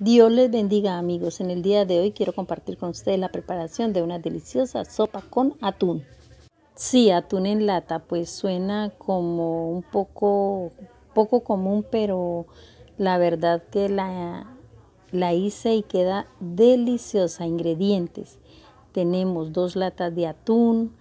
Dios les bendiga amigos. En el día de hoy quiero compartir con ustedes la preparación de una deliciosa sopa con atún. Sí, atún en lata, pues suena como un poco, poco común, pero la verdad que la, la hice y queda deliciosa. Ingredientes. Tenemos dos latas de atún,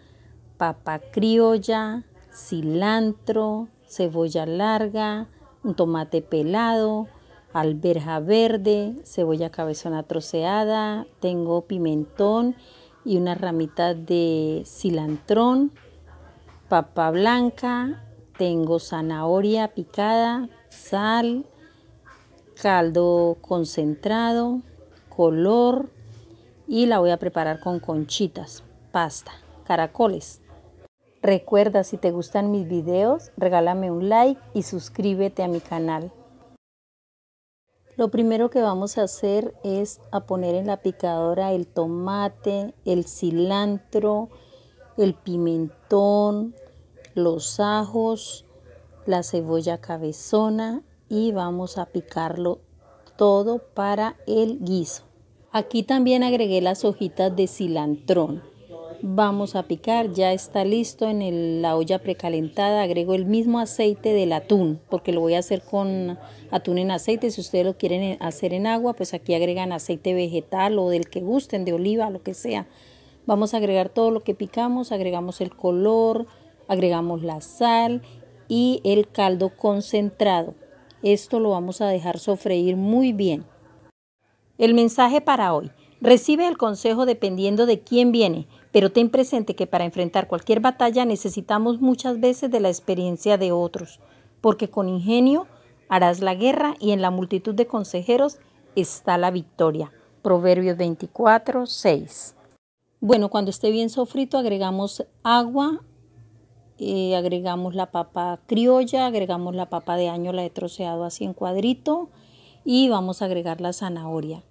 papa criolla, cilantro, cebolla larga, un tomate pelado, alberja verde, cebolla cabezona troceada, tengo pimentón y una ramita de cilantrón, papa blanca, tengo zanahoria picada, sal, caldo concentrado, color y la voy a preparar con conchitas, pasta, caracoles. Recuerda si te gustan mis videos, regálame un like y suscríbete a mi canal. Lo primero que vamos a hacer es a poner en la picadora el tomate, el cilantro, el pimentón, los ajos, la cebolla cabezona y vamos a picarlo todo para el guiso. Aquí también agregué las hojitas de cilantrón vamos a picar, ya está listo en la olla precalentada, agrego el mismo aceite del atún, porque lo voy a hacer con atún en aceite, si ustedes lo quieren hacer en agua, pues aquí agregan aceite vegetal o del que gusten, de oliva, lo que sea. Vamos a agregar todo lo que picamos, agregamos el color, agregamos la sal y el caldo concentrado. Esto lo vamos a dejar sofreír muy bien. El mensaje para hoy. Recibe el consejo dependiendo de quién viene, pero ten presente que para enfrentar cualquier batalla necesitamos muchas veces de la experiencia de otros, porque con ingenio harás la guerra y en la multitud de consejeros está la victoria. Proverbios 24, 6. Bueno, cuando esté bien sofrito agregamos agua, eh, agregamos la papa criolla, agregamos la papa de año, la he troceado así en cuadrito y vamos a agregar la zanahoria.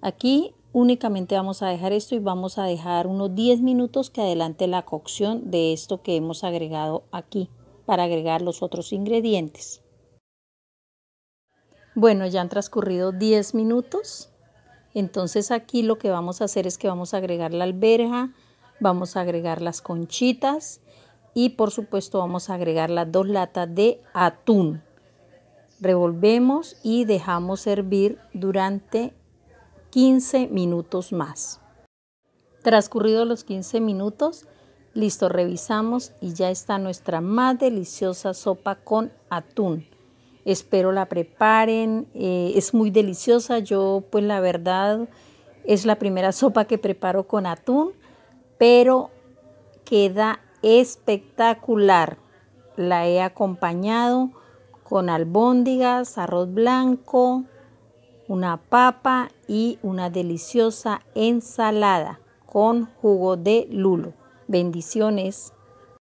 Aquí únicamente vamos a dejar esto y vamos a dejar unos 10 minutos que adelante la cocción de esto que hemos agregado aquí para agregar los otros ingredientes. Bueno, ya han transcurrido 10 minutos. Entonces aquí lo que vamos a hacer es que vamos a agregar la alberja, vamos a agregar las conchitas y por supuesto vamos a agregar las dos latas de atún. Revolvemos y dejamos hervir durante 15 minutos más. Transcurridos los 15 minutos, listo, revisamos y ya está nuestra más deliciosa sopa con atún. Espero la preparen, eh, es muy deliciosa. Yo pues la verdad es la primera sopa que preparo con atún, pero queda espectacular. La he acompañado con albóndigas, arroz blanco, una papa y una deliciosa ensalada con jugo de lulo. Bendiciones.